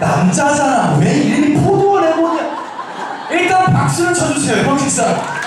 남자잖아 왜 이름이 포도원 레몬이야 일단 박수를 쳐주세요 형식상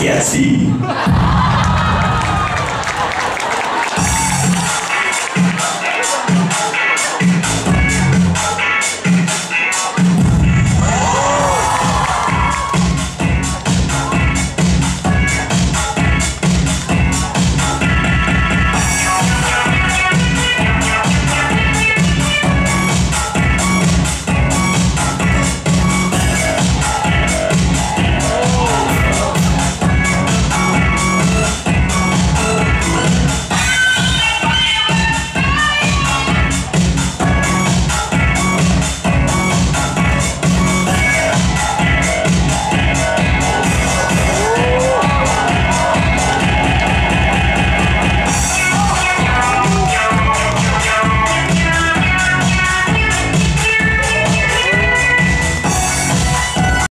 aquece.